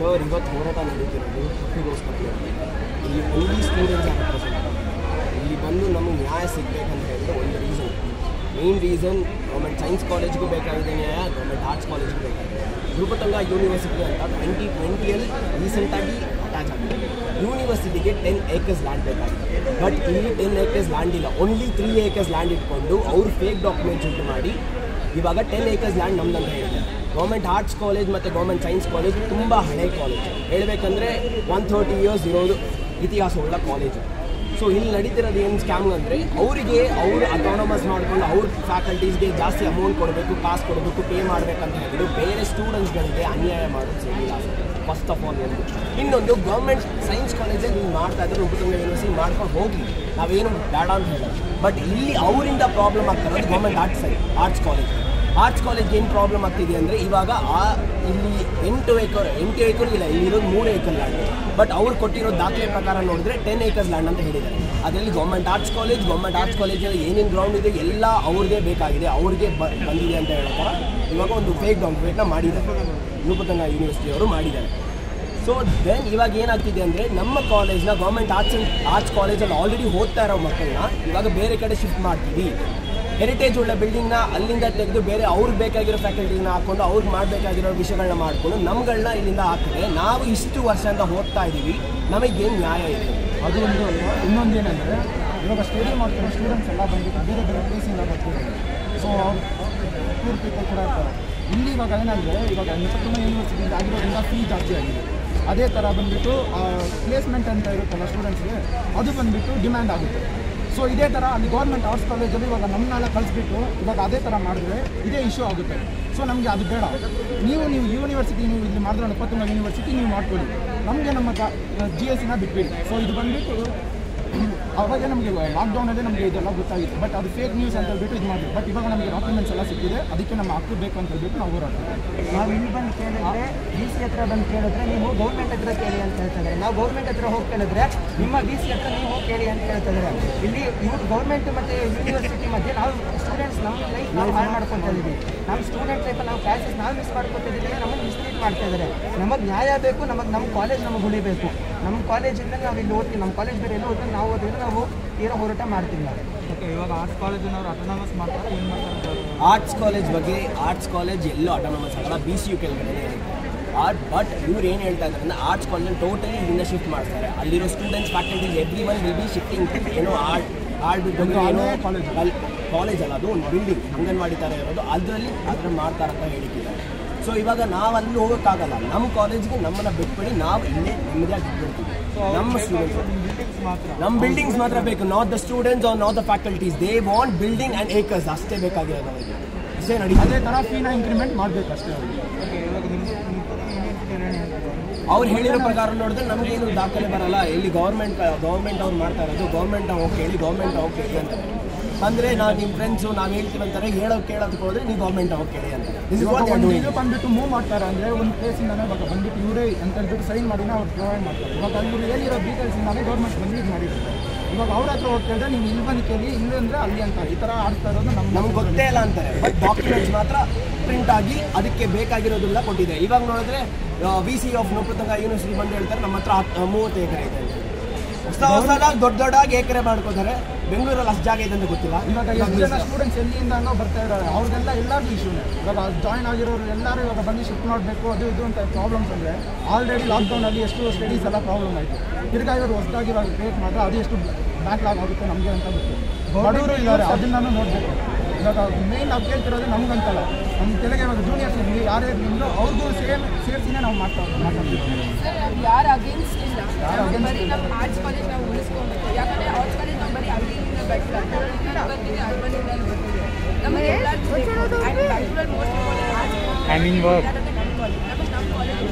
Sir ಇವತ್ತು ಹೋರಾಟ ನಡೀತಿರೋದು ಹಕ್ಕಿಗೋಸ್ಕರ ಈ ಓನ್ಲಿ ಸ್ಟೂಡೆಂಟ್ಸ್ ರೆಪ್ರೆಸೆಂಟ್ ಇಲ್ಲಿ ಬಂದು ನಮಗೆ ನ್ಯಾಯ ಸಿಗಬೇಕಂತ ಹೇಳಿದ್ರೆ ಒಂದು reason main reason government science ಕಾಲೇಜ್ಗೂ ಬೇಕಾಗಿದೆ ನ್ಯಾಯ ಗೌರ್ಮೆಂಟ್ ಆರ್ಟ್ಸ್ ಕಾಲೇಜ್ಗೂ ಬೇಕಾಗಿದೆ ನೃಪತಂಗ ಯೂನಿವರ್ಸಿಟಿ ಅಂತ ಟ್ವೆಂಟಿ ಟ್ವೆಂಟಿಯಲ್ಲಿ ರೀಸೆಂಟಾಗಿ ಅಟ್ಯಾಚ್ ಆಗಿದೆ. ಯೂನಿವರ್ಸಿಟಿಗೆ ಟೆನ್ ಏಕರ್ಸ್ ಲ್ಯಾಂಡ್ ಬೇಕಾಗಿದೆ. ಬಟ್ ಇಲ್ಲಿ ಟೆನ್ ಏಕರ್ಸ್ ಲ್ಯಾಂಡ್ ಇಲ್ಲ. ಓನ್ಲಿ ತ್ರೀ ಏಕರ್ಸ್ ಲ್ಯಾಂಡ್ ಇಟ್ಕೊಂಡು ಅವ್ರು ಫೇಕ್ ಡಾಕ್ಯುಮೆಂಟ್ಸ್ ಉಂಟು ಮಾಡಿ, ಇವಾಗ ಟೆನ್ ಏಕರ್ಸ್ ಲ್ಯಾಂಡ್ ನಮ್ದಂತ ಹೇಳಿದೆ ಗೌರ್ಮೆಂಟ್ ಆರ್ಟ್ಸ್ ಕಾಲೇಜ್ ಮತ್ತು ಗೌರ್ಮೆಂಟ್ ಸೈನ್ಸ್ ಕಾಲೇಜ್ ತುಂಬ ಹಳೆ ಕಾಲೇಜ್ ಹೇಳಬೇಕಂದ್ರೆ ಒನ್ ಥರ್ಟಿ ಇಯರ್ಸ್ ಇರೋದು ಇತಿಹಾಸ ಉಳ್ಳ ಕಾಲೇಜು ಸೊ ಇಲ್ಲಿ ನಡೀತಿರೋದು ಏನು ಸ್ಕ್ಯಾಮ್ ಅಂದರೆ ಅವರಿಗೆ ಅವರು ಅಟಾನಮಸ್ ಮಾಡಿಕೊಂಡು ಅವ್ರ ಫ್ಯಾಕಲ್ಟೀಸ್ಗೆ ಜಾಸ್ತಿ ಅಮೌಂಟ್ ಕೊಡಬೇಕು, ಕಾಸ್ ಕೊಡಬೇಕು ಪೇ ಮಾಡಬೇಕಂತ ಹೇಳಿದ್ರು. ಬೇರೆ ಸ್ಟೂಡೆಂಟ್ಸ್ಗಳಿಗೆ ಅನ್ಯಾಯ ಮಾಡೋದು ಫಸ್ಟ್ ಆಫ್ ಆಲ್ ಒಂದು. ಇನ್ನೊಂದು ಗೌರ್ಮೆಂಟ್ ಸೈನ್ಸ್ ಕಾಲೇಜಲ್ಲಿ ನೀವು ಮಾಡ್ತಾ ಇದ್ರೆ ಉಪತಂಗ ಯೂನಿವರ್ಸಿಟಿ ಮಾಡ್ಕೊಂಡು ಹೋಗಿ. ನಾವೇನು ಬೇಡ ಅಂತ ಹೇಳೋದು ಬಟ್ ಇಲ್ಲಿ ಅವರಿಂದ ಪ್ರಾಬ್ಲಮ್ ಆಗ್ತಾರೆ government arts arts college arts college ಏನು ಪ್ರಾಬ್ಲಮ್ ಆಗ್ತಿದೆ ಅಂದರೆ ಇವಾಗ ಆ ಇಲ್ಲಿ ಎಂಟು ಏಕರ್ ಎಂಟು ಏಕರ್ ಇಲ್ಲ ಇಲ್ಲಿರೋದು ಮೂರು ಏಕರ್ ಲ್ಯಾಂಡ್ ಬಟ್ ಅವ್ರು ಕೊಟ್ಟಿರೋ ದಾಖಲೆ ಪ್ರಕಾರ ನೋಡಿದ್ರೆ ಟೆನ್ ಏಕರ್ಸ್ ಲ್ಯಾಂಡ್ ಅಂತ ಹೇಳಿದ್ದಾರೆ. ಅದರಲ್ಲಿ government arts college government arts ಕಾಲೇಜಲ್ಲಿ ಏನೇನು ಗ್ರೌಂಡ್ ಇದೆ, ಎಲ್ಲ ಅವ್ರದ್ದೇ ಬೇಕಾಗಿದೆ, ಅವ್ರಿಗೆ ಬಂದಿದೆ ಅಂತ ಹೇಳ್ತಾರೆ ಇವಾಗ ಒಂದು ಫೇಕ್ ಡಾಕ್ಯುಮೆಂಟ್ನ ಮಾಡಿದ್ದಾರೆ. ರೂಪತಂಗ ಯೂನಿವರ್ಸಿಟಿಯವರು ಮಾಡಿದ್ದಾರೆ. ಸೊ ದೆನ್ ಇವಾಗ ಏನಾಗ್ತಿದೆ ಅಂದರೆ ನಮ್ಮ ಕಾಲೇಜ್ನ ಗೌರ್ಮೆಂಟ್ ಆರ್ಟ್ಸ್ ಆರ್ಟ್ಸ್ ಕಾಲೇಜಲ್ಲಿ ಆಲ್ರೆಡಿ ಓದ್ತಾ ಇರೋ ಮಕ್ಕಳನ್ನ ಇವಾಗ ಬೇರೆ ಕಡೆ ಶಿಫ್ಟ್ ಮಾಡ್ತೀವಿ. ಹೆರಿಟೇಜ್ ಉಳ್ಳ ಬಿಲ್ಡಿಂಗ್ನ ಅಲ್ಲಿಂದ ತೆಗೆದು ಬೇರೆ ಅವ್ರಿಗೆ ಬೇಕಾಗಿರೋ ಫ್ಯಾಕಲ್ಟಿನ ಹಾಕೊಂಡು ಅವ್ರಿಗೆ ಮಾಡಬೇಕಾಗಿರೋ ವಿಷಯಗಳನ್ನ ಮಾಡಿಕೊಂಡು ನಮ್ಗಳನ್ನ ಇಲ್ಲಿಂದ ಹಾಕಿದ್ರೆ ನಾವು ಇಷ್ಟು ವರ್ಷದಿಂದ ಹೋಗ್ತಾ ಇದ್ದೀವಿ ನಮಗೇನು ನ್ಯಾಯ ಇದೆ ಅದು ಒಂದು ಇನ್ನೊಂದು ಇವಾಗ ಸ್ಟೇಡಿಯಂ ಮಾಡ್ತಿರೋ ಸ್ಟೂಡೆಂಟ್ಸ್ ಎಲ್ಲ ಬಂದ್ಬಿಟ್ಟು ಬೇರೆ ಬೇರೆ ಪ್ಲೇಸಿಂದ ಬರ್ತಿದ್ದಾರೆ. ಸೊ ಪೂರ್ ಪೀಪಲ್ ಕೂಡ ಇರ್ತಾರೆ. ಇಲ್ಲಿ ಇವಾಗ ಏನಂದರೆ, ಇವಾಗ ನಿಪತ್ತಮ ಯೂನಿವರ್ಸಿಟಿಯಿಂದ ಆಗಿರೋದ್ರಿಂದ ಫೀ ಜಾಸ್ತಿ ಆಗಿದೆ. ಅದೇ ಥರ ಬಂದುಬಿಟ್ಟು ಪ್ಲೇಸ್ಮೆಂಟ್ ಅಂತ ಇರುತ್ತಲ್ಲ ಸ್ಟೂಡೆಂಟ್ಸ್ಗೆ ಅದು ಬಂದುಬಿಟ್ಟು ಡಿಮ್ಯಾಂಡ್ ಆಗುತ್ತೆ. ಸೊ ಇದೇ ಥರ ಅಲ್ಲಿ ಗೌರ್ಮೆಂಟ್ ಆರ್ಟ್ಸ್ ಕಾಲೇಜಲ್ಲಿ ಇವಾಗ ನಮ್ಮನ್ನೆಲ್ಲ ಕಳಿಸ್ಬಿಟ್ಟು ಇವಾಗ ಅದೇ ಥರ ಮಾಡಿದ್ರೆ ಇದೇ ಇಶ್ಯೂ ಆಗುತ್ತೆ. ಸೊ ನಮಗೆ ಅದು ಬೇಡ. ನೀವು ನೀವು ಯೂನಿವರ್ಸಿಟಿ ನೀವು ಇಲ್ಲಿ ಮಾಡಿದ್ರೆ ಇಪ್ಪತ್ತೊಂದು ಯೂನಿವರ್ಸಿಟಿ ನೀವು ಮಾಡ್ಕೊಳ್ಳಿ. ನಮಗೆ ನಮ್ಮ ಜಿ ಎಸ್ ಸಿನ ಬಿಟ್ಬಿಡಿ. ಸೊ ಇದು ಬಂದ್ಬಿಟ್ಟು ಅವಾಗ ನಮಗೆ ಲಾಕ್ಡೌನಲ್ಲಿ ನಮಗೆ ಇದೆಲ್ಲ ಗೊತ್ತಾಗಿತ್ತು. ಬಟ್ ಅದು ಫೇಕ್ ನ್ಯೂಸ್ ಅಂತ ಹೇಳ್ಬಿಟ್ಟು ಇದು ಮಾಡಿದ್ರು. ಬಟ್ ಇವಾಗ ನಮಗೆ ಡಾಕ್ಯುಮೆಂಟ್ಸ್ ಎಲ್ಲ ಸಿಕ್ಕಿದೆ. ಅದಕ್ಕೆ ನಮ್ಮ ಹಕ್ಕು ಬೇಕು ಅಂತ ಹೇಳ್ಬಿಟ್ಟು ನಾವು ಹೋರಾಡ್ತೀವಿ. ನಾವು ಇಲ್ಲಿ ಬಂದು ಕೇಳಿದ್ರೆ ಡಿ ಸಿ ಹತ್ರ ಬಂದು ಕೇಳಿದ್ರೆ ನೀವು ಗೌರ್ಮೆಂಟ್ ಹತ್ರ ಕೇಳಿ ಅಂತ ಹೇಳ್ತಾರೆ ನಾವು ಗೌರ್ಮೆಂಟ್ ಹತ್ರ ಹೋಗಿ ಕೇಳಿದ್ರೆ, ನಿಮ್ಮ ಡಿ ಸಿ ಹತ್ರ ನೀವು ಹೋಗಿ ಕೇಳಿ ಅಂತ ಹೇಳ್ತಿದ್ದಾರೆ. ಇಲ್ಲಿ ಗೌರ್ಮೆಂಟ್ ಮತ್ತು ಯೂನಿವರ್ಸಿಟಿ ಮಧ್ಯೆ ನಾವು ಸ್ಟೂಡೆಂಟ್ಸ್ ನಮ್ಮ ಲೈಫ್ ನಾವು ಹಾಳು ಮಾಡ್ಕೊತಾ ಇದ್ದೀವಿ. ನಮ್ಮ ಸ್ಟೂಡೆಂಟ್ ಲೈಫ್ ನಾವು ಕ್ಲಾಸಸ್ ನಾವು ಮಿಸ್ ಮಾಡ್ಕೊತಿದ್ದೀವಿ ನಮಗೆ ಮಿಸ್ಲೀಡ್ ಮಾಡ್ತಾ ಇದ್ದಾರೆ ನಮಗೆ ನ್ಯಾಯ ಬೇಕು ನಮಗೆ ನಮ್ಮ ಕಾಲೇಜ್ ನಮಗೆ ಉಳಿಬೇಕು ನಮ್ಮ ಕಾಲೇಜಿಂದ ನಾವು ಇಲ್ಲಿ ಓದ್ತೀವಿ ನಮ್ಮ ಕಾಲೇಜ್ ಬೇರೆ ಎಲ್ಲ ಓದ್ತೀವಿ ನಾವು ಓದಿದ್ರೆ ನಾವು ತೀರಾ ಹೋರಾಟ ಮಾಡ್ತೀವಿ ಓಕೆ ಇವಾಗ ಆರ್ಟ್ಸ್ ಕಾಲೇಜಿನವ್ರು ಅಟೋನಮಸ್ ಮಾಡ್ತಾರೆ ಏನು ಮಾಡ್ತಾರೆ? ಆರ್ಟ್ಸ್ ಕಾಲೇಜ್ ಬಗ್ಗೆ ಆರ್ಟ್ಸ್ ಕಾಲೇಜ್ ಎಲ್ಲೂ ಅಟೋನಮಸ್ ಆಗಲ್ಲ ಬಿ ಸಿ ಯು ಕೆಳಗಡೆ ಆರ್ಟ್ ಬಟ್ ಇವ್ರು ಏನು ಹೇಳ್ತಾ ಇದ್ದಾರೆ ಅಂದರೆ ಆರ್ಟ್ಸ್ ಕಾಲೇಜ್ ಟೋಟಲಿ ಇಲ್ಲಿಂದ ಶಿಫ್ಟ್ ಮಾಡ್ತಾರೆ. ಅಲ್ಲಿರೋ students faculties every one will be shifting ಏನೋ ಆರ್ಟ್ ಕಾಲೇಜ್. ಅಲ್ಲ ಅದು ಒಂದು ಬಿಲ್ಡಿಂಗ್ ಅಂಗನವಾಡಿ ಥರ ಇರೋದು. ಅದರಲ್ಲಿ ಅದ್ರ ಮಾಡ್ತಾರೆ ಅಂತ ಹೇಳಿದ್ದಾರೆ. ಸೊ ಇವಾಗ ನಾವು ಅಲ್ಲಿ ಹೋಗೋಕ್ಕಾಗಲ್ಲ. ನಮ್ಮ ಕಾಲೇಜ್ಗೆ ನಮ್ಮನ್ನ ಬಿಟ್ಬಿಡಿ ನಾವು ಇಲ್ಲೇ ನಿಮ್ಮದೇ ಆಗಿಬಿಡ್ತೀವಿ ನಮ್ಮ ಸ್ಟೂಡೆಂಟ್ಸ್ ನಮ್ಮ ಬಿಲ್ಡಿಂಗ್ಸ್ ಮಾತ್ರ. ಬೇಕು. Not the students or not the faculties they want building and acres ಅಷ್ಟೇ ಬೇಕಾಗಿರೋದು ಅವರಿಗೆ ಅಷ್ಟೇ ನಡೀತದೆ. ಅದೇ ಥರ ಫೀನ ಇಂಕ್ರಿಮೆಂಟ್ ಮಾಡಬೇಕು ಅಷ್ಟೇ ಅವರಿಗೆ. ಓಕೆ ಇವಾಗ ನಿಮ್ಮ ಅವ್ರು ಹೇಳಿರೋ ಪ್ರಕಾರ ನೋಡಿದ್ರೆ ನಮಗೇನು ದಾಖಲೆ ಬರಲ್ಲ. ಇಲ್ಲಿ ಗೌರ್ಮೆಂಟ್ ಗೌರ್ಮೆಂಟ್ ಅವ್ರು ಮಾಡ್ತಾ ಇರೋದು. ಗೌರ್ಮೆಂಟ್ ಓಕೆ ಕೇಳಿ ಗೌರ್ಮೆಂಟ್ ಓಕೆ ಕೇಳಿ ಅಂದ್ರೆ ನಾವು ನಿಮ್ಮ ಫ್ರೆಂಡ್ಸು ನಾವು ಹೇಳ್ತೀವಿ ಅಂತಾರೆ ಹೇಳೋಕೆ ಕೇಳೋದಕ್ಕೆ ಹೋದ್ರೆ ನೀವು ಗೌರ್ಮೆಂಟ್ ಅವ್ರು ಕೇಳಿ ಒಂದು ಇದು ಬಂದ್ಬಿಟ್ಟು ಮೂವ್ ಮಾಡ್ತಾರೆ ಅಂದರೆ ಒಂದು ಪ್ಲೇಸಿಂದಾನೆ ಇವಾಗ ಬಂದ್ಬಿಟ್ಟು ಇವರೇ ಅಂತ ಹೇಳ್ಬಿಟ್ಟು ಸೈನ್ ಮಾಡಿದ್ರೆ ಅವ್ರು ಪ್ರೊವೈಡ್ ಮಾಡ್ತಾರೆ. ಇವಾಗ ಅಲ್ಲಿ ಏನಿರೋ ಡೀಟೇಲ್ಸ್ ಡೀಟೇಲ್ಸಿಂದಾನೆ ಗೌರ್ಮೆಂಟ್ ಬಂದು ಇದು ಮಾಡಿರುತ್ತೆ ಇವಾಗ ಅವ್ರ ಹತ್ರ ಹೋಗಿ ಕೇಳಿದ್ರೆ ನೀವು ಇಲ್ಲಿ ಬಂದು ಕೇಳಿ ಇಲ್ಲಿ ಅಂದ್ರೆ ಅಲ್ಲಿ ಅಂತ ಈ ಥರ ಆಡ್ತಾ ಇರೋದು ನಮ್ಮ ನಮ್ಗೆ ಗೊತ್ತೇ ಇಲ್ಲ ಅಂತಾರೆ. ಬಟ್ ಡಾಕ್ಯುಮೆಂಟ್ಸ್ ಮಾತ್ರ ಪ್ರಿಂಟ್ ಆಗಿ ಅದಕ್ಕೆ ಬೇಕಾಗಿರೋದೆಲ್ಲ ಕೊಟ್ಟಿದೆ ಇವಾಗ ನೋಡಿದ್ರೆ V C of Nrupathunga university ಬಂದು ಹೇಳ್ತಾರೆ ನಮ್ಮ ಹತ್ರ ಮೂವತ್ತು ಎಕರೆ ಇದೆ ಅಂತ. ಹೊಸ ಹೊಸದಾಗಿ ದೊಡ್ಡ ದೊಡ್ಡಾಗಿ ಎಕರೆ ಮಾಡ್ಕೋತಾರೆ ಬೆಂಗಳೂರಲ್ಲಿ ಅಷ್ಟು ಜಾಗ ಇದೆ ಅಂತ ಗೊತ್ತಿಲ್ಲ. ಇವಾಗ ಜನ ಸ್ಟೂಡೆಂಟ್ಸ್ ಎಲ್ಲಿಂದ ಬರ್ತಾ ಇದ್ದಾರೆ. ಅವ್ರಿಗೆಲ್ಲ ಎಲ್ಲರಿಗೂ ಇಶ್ಯೂನೇ ಇವಾಗ ಜಾಯ್ನ್ ಆಗಿರೋರು ಎಲ್ಲರೂ ಇವಾಗ ಬಂದು ಶಿಫ್ಟ್ ಮಾಡಬೇಕು ಅದು ಇದು ಅಂತ ಪ್ರಾಬ್ಲಮ್ಸ್ ಅಂದರೆ ಆಲ್ರೆಡಿ ಲಾಕ್ಡೌನಲ್ಲಿ ಎಷ್ಟು ಸ್ಟಡೀಸ್ ಎಲ್ಲ ಪ್ರಾಬ್ಲಮ್ ಆಯಿತು. ತಿರ್ಗಾ ಇವರು ಹೊಸದಾಗಿ ಇವಾಗ ಕ್ರಿಯೇಟ್ ಮಾಡಿದ್ರೆ ಅದು ಎಷ್ಟು ಬ್ಯಾಕ್ಲಾಗ್ ಆಗುತ್ತೆ ನಮಗೆ ಅಂತ ಗೊತ್ತು ಬಡವರು ಇದ್ದಾರೆ ಅದನ್ನು ನೋಡಬೇಕು. ಇವಾಗ ಮೇನ್ ನಾವು ಕೇಳ್ತಿರೋದು ನಮ್ಗಂತಲ್ಲ. ನಮ್ಮ ಕೆಳಗೆ ಇವಾಗ ಜೂನಿಯರ್ಸ್ ಇರಲಿ ಯಾರೇ ಇರಲಿ ಅವ್ರಿಗೂ ಸೇಮ್ ಸೇರಿಸಿನೇ ನಾವು ಮಾಡ್ತಾ ಮಾತಾಡ್ತೀವಿ ಸರ್ ಅದು ಯಾರು ಅಗೇನ್ಸ್ಟ್ ಇಲ್ಲ. ಯಾರು ನಾವು against ಬರೀ ಇಲ್ಲ. ನಮ್ಮ ಆರ್ಟ್ಸ್ ಕಾಲೇಜ್ ನಾವು ಉಳಿಸ್ಕೊಬೇಕು ಯಾಕಂದ್ರೆ ಆರ್ಟ್ಸ್ ಕಾಲೇಜ್ ನಾವು ಬರೀ ಹಳ್ಳಿಯಿಂದ ಬೆಟ್ಟ ಬರ್ತೀವಿ ಅರ್ಬನಿಂದ ಬರ್ತೀವಿ ನಮಗೆ ಎಲ್ಲರಿಗೂ ಆ್ಯಂಡ್ ಬ್ಯಾಂಗ್ಳೂರಲ್ಲಿ ಮೋಸ್ಟ್ I mean work. ನಮ್ಮ ಕಾಲೇಜ್ ನಮಗೆ ನಮ್ಮ ಕಾಲೇಜ್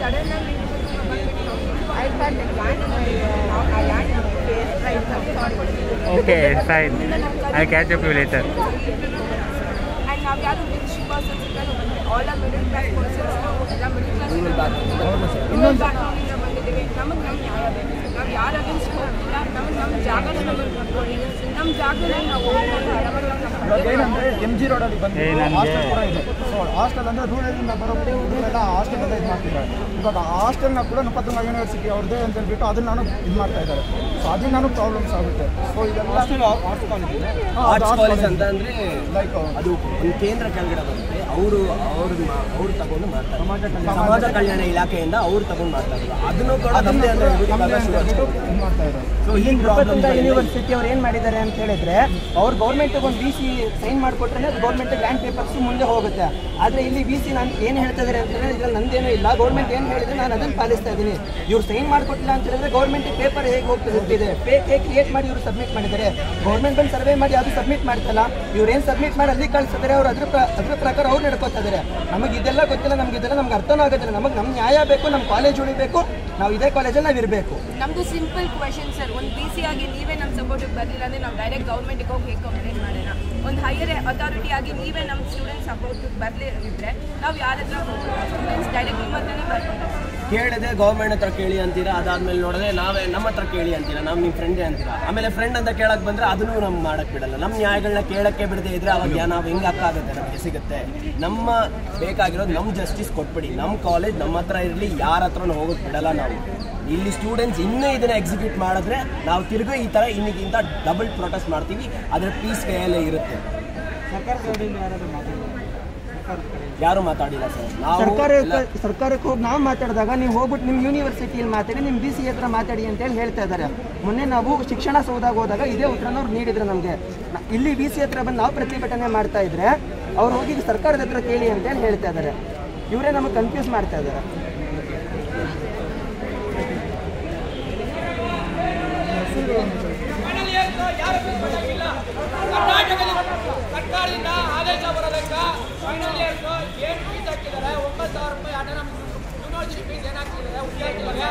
ಸಡನ್ ಆಗಿ ಬಂದ್ಬಿಟ್ಟು ಐ ಹ್ಯಾಡ್ ಲ್ಯಾಂಡ್ ಆ land Okay, fine. I'll catch up with you later. And all the middle class all the middle class all the middle class ನಾವು ಯಾರ ಅಗೇನ್ಸ್ಟ್ ಹೋಗ್ತಿಲ್ಲ. ನಮಗೆ ನಮ್ಮ ಜಾಗನ ನಮಗೆ ನಮ್ಮ ಜಾಗದಲ್ಲಿ ನಾವು ನಮ್ಮ ಎಂ ಜಿ ರೋಡಲ್ಲಿ ಬಂದು ಹಾಸ್ಟೆಲ್ ಕೂಡ ಇದೆ. ಸೊ ಹಾಸ್ಟೆಲ್ ಅಂದ್ರೆ ರೂರಲ್ಲಿಂದ ಬರೋ ಹುಡುಗರೆಲ್ಲ ಹಾಸ್ಟೆಲ್ ಎಲ್ಲ ಇದು ಮಾಡ್ತಿದ್ದಾರೆ. ಇವಾಗ ಹಾಸ್ಟೆಲ್ನ ಕೂಡ ನಪ್ಪತ್ತೊಂಬ ಯೂನಿವರ್ಸಿಟಿ ಅವ್ರದ್ದೇ ಅಂತ ಹೇಳ್ಬಿಟ್ಟು ಅದನ್ನ ನಾನು ಇದು ಮಾಡ್ತಾ ಇದ್ದಾರೆ. ಸೊ ಅದು ನಾನು ಪ್ರಾಬ್ಲಮ್ಸ್ ಆಗುತ್ತೆ. ಸೊ ಇದೆಲ್ಲ ಆರ್ಟ್ಸ್ ಕಾಲೇಜ್ ಅಂತ ಅಂದ್ರೆ ಲೈಕ್ ಅದು ಒಂದು ಕೇಂದ್ರ ಕೆಳಗಡೆ ಬರುತ್ತೆ. ಅವರು ಅವ್ರ ಅವ್ರು ತಗೊಂಡು ಮಾಡ್ತಾರೆ. ಸಮಾಜ ಕಲ್ಯಾಣ- ಸಮಾಜ ಕಲ್ಯಾಣ ಇಲಾಖೆಯಿಂದ ಅವ್ರು ತಗೊಂಡು ಮಾಡ್ತಾರೆ. ಅದನ್ನು ಕೂಡ ನಮ್ಮದೇ ಅಂತ ಇದು ಮಾಡ್ತಾ ಇರೋದು. ಯೂನಿವರ್ಸಿಟಿ ಅವ್ರು ಏನು ಮಾಡಿದ್ದಾರೆ ಅಂತ ಹೇಳಿದ್ರೆ ಅವ್ರು ಗೌರ್ಮೆಂಟ್ ಒಂದು ಬಿ ಸಿ ಸೈನ್ ಮಾಡಿಕೊಟ್ರೆ ಅದು ಗೌರ್ಮೆಂಟ್ ಗ್ರ್ಯಾಂಡ್ ಪೇಪರ್ಸ್ ಮುಂದೆ ಹೋಗುತ್ತೆ. ಆದರೆ ಇಲ್ಲಿ ಬಿ ಸಿ ನಾನು ಏನು ಹೇಳ್ತಾ ಇದ್ದಾರೆ ಅಂತ ಹೇಳಿದ್ರೆ ಇದ್ರಲ್ಲಿ ನಂದೇನೂ ಇಲ್ಲ. ಗೌರ್ಮೆಂಟ್ ಏನು ಹೇಳಿದ್ರೆ ನಾನು ಅದನ್ನ ಪಾಲಿಸ್ತಾ ಇದ್ದೀನಿ. ಇವ್ರು ಸೈನ್ ಮಾಡಿಕೊಟ್ಟಿಲ್ಲ ಅಂತ ಹೇಳಿದ್ರೆ ಗೌರ್ಮೆಂಟ್ ಪೇಪರ್ ಹೇಗೆ ಹೋಗ್ತದೆ ಫೇಕ್ ಹೇಗೆ ಕ್ರಿಯೇಟ್ ಮಾಡಿ ಇವರು ಸಬ್ಮಿಟ್ ಮಾಡಿದ್ದಾರೆ? ಗೌರ್ಮೆಂಟ್ ಬಂದು ಸರ್ವೆ ಮಾಡಿ ಅದು ಸಬ್ಮಿಟ್ ಮಾಡ್ತಲ್ಲ. ಇವ್ರು ಏನು ಸಬ್ಮಿಟ್ ಮಾಡಿ ಅಲ್ಲಿ ಕಳಿಸಿದ್ರೆ ಅವ್ರು ಅದ್ರ ಪ್ರ ಅದ್ರ ಪ್ರಕಾರ ಅವ್ರು ನಡ್ಕೋತಾ ಇದ್ದಾರೆ ನಮಗೆ ಇದೆಲ್ಲ ಗೊತ್ತಿಲ್ಲ ನಮ್ಗೆ ಇದೆಲ್ಲ ನಮ್ಗೆ ಅರ್ಥನೂ ಆಗೋದಿಲ್ಲ. ನಮಗೆ ನಮ್ಮ ನ್ಯಾಯ ಬೇಕು ನಮ್ಮ ಕಾಲೇಜ್ ಉಳಿಬೇಕು ನಾವು ಇದೇ ಕಾಲೇಜಲ್ಲಿ ನಾವು ಇರಬೇಕು. ನಮ್ದು ಸಿಂಪಲ್ ಕ್ವೆಶನ್ ಸರ್ ಒಂದು ಬಿ ಸಿ ಆಗಿ ನೀವೇ ನಮ್ಮ ಸಪೋರ್ಟಿಗೆ ಬರಲಿಲ್ಲ ಅಂದರೆ ನಾವು ಡೈರೆಕ್ಟ್ ಗೌರ್ಮೆಂಟಿಗೆ ಹೋಗಿ ಹೇಗೆ ಕಂಪ್ಲೇಂಟ್ ಮಾಡೋಣ. ಒಂದು ಹೈಯರ್ ಅಥಾರಿಟಿ ಆಗಿ ನೀವೇ ನಮ್ಮ ಸ್ಟೂಡೆಂಟ್ ಸಪೋರ್ಟಿಗೆ ಬರಲಿದ್ರೆ ನಾವು ಯಾರ ಹತ್ರ ಸ್ಟೂಡೆಂಟ್ಸ್ ಡೈರೆಕ್ಟ್ ನಿಮ್ಮ ಹತ್ರನೇ ಕೇಳಿದೆ ಗೌರ್ಮೆಂಟ್ ಹತ್ರ ಕೇಳಿ ಅಂತೀರಾ? ಅದಾದ್ಮೇಲೆ ನೋಡಿದ್ರೆ ನಾವೇ ನಮ್ಮ ಹತ್ರ ಕೇಳಿ ಅಂತೀರಾ? ನಾವು ನಿಮ್ಮ ಫ್ರೆಂಡೇ ಅಂತೀರಾ? ಆಮೇಲೆ ಫ್ರೆಂಡ್ ಅಂತ ಕೇಳಕ್ ಬಂದ್ರೆ ಅದನ್ನು ನಮ್ಗೆ ಮಾಡಕ್ ಬಿಡಲ್ಲ. ನಮ್ಮ ನ್ಯಾಯಗಳನ್ನ ಕೇಳಕ್ಕೆ ಬಿಡದೆ ಇದ್ರೆ ಅವಾಗ ನಾವು ಹೆಂಗ್ ಆಗುತ್ತೆ ನಮಗೆ ಸಿಗುತ್ತೆ? ನಮ್ಮ ಬೇಕಾಗಿರೋದು ನಮ್ಮ ಜಸ್ಟಿಸ್ ಕೊಟ್ಬಿಡಿ. ನಮ್ಮ ಕಾಲೇಜ್ ನಮ್ಮ ಹತ್ರ ಇರಲಿ, ಯಾರ ಹತ್ರನೂ ಹೋಗೋಕೆ ಬಿಡಲ್ಲ ನಾವು. ಇಲ್ಲಿ ಸ್ಟೂಡೆಂಟ್ಸ್ ಇನ್ನೂ ಇದನ್ನ ಎಕ್ಸಿಕ್ಯೂಟ್ ಮಾಡಿದ್ರೆ ನಾವು ತಿರ್ಗೋ ಈ ಥರ ಇನ್ನಿಗಿಂತ ಡಬಲ್ ಪ್ರೊಟೆಸ್ಟ್ ಮಾಡ್ತೀವಿ. ಅದರ ಪೀಸ್ ಕೈಯಲ್ಲೇ ಇರುತ್ತೆ. ಯಾರು ಮಾತಾಡಿಲ್ಲ ಸರ್? ಸರ್ಕಾರಕ್ಕೆ ಸರ್ಕಾರಕ್ಕೆ ಹೋಗಿ ನಾವು ಮಾತಾಡಿದಾಗ ನೀವು ಹೋಗ್ಬಿಟ್ಟು ನಿಮ್ಮ ಯೂನಿವರ್ಸಿಟಿಯಲ್ಲಿ ಮಾತಾಡಿ ನಿಮ್ಮ ಬಿ ಸಿ ಹತ್ರ ಮಾತಾಡಿ ಅಂತೇಳಿ ಹೇಳ್ತಾ ಇದ್ದಾರೆ ಮೊನ್ನೆ ನಾವು ಶಿಕ್ಷಣ ಸೌದಾಗ ಹೋದಾಗ ಇದೇ ಉತ್ತರನ ಅವ್ರು ನೀಡಿದ್ರು ನಮಗೆ. ಇಲ್ಲಿ ಬಿ ಸಿ ಹತ್ರ ಬಂದು ನಾವು ಪ್ರತಿಭಟನೆ ಮಾಡ್ತಾ ಇದ್ರೆ ಅವ್ರು ಹೋಗಿ ಸರ್ಕಾರದ ಹತ್ರ ಕೇಳಿ ಅಂತೇಳಿ ಹೇಳ್ತಾ ಇದ್ದಾರೆ ಇವರೇ ನಮಗೆ ಕನ್ಫ್ಯೂಸ್ ಮಾಡ್ತಾ ಇದ್ದಾರೆ ಕರ್ನಾಟಕದಲ್ಲಿ ಸರ್ಕಾರದಿಂದ ಆದೇಶ ಬರಬೇಕಾ? ಫೈನಲ್ ಫೀಸ್ ಹಾಕಿದ್ದಾರೆ? ಒಂಬತ್ತು ಸಾವಿರ ರೂಪಾಯಿ ಆಟೋನಮಸ್ ಯೂನಿವರ್ಸಿಟಿ ಫೀಸ್ ಏನು ಹಾಕಿದ್ದಾರೆ? ವಿದ್ಯಾರ್ಥಿಗಳಿಗೆ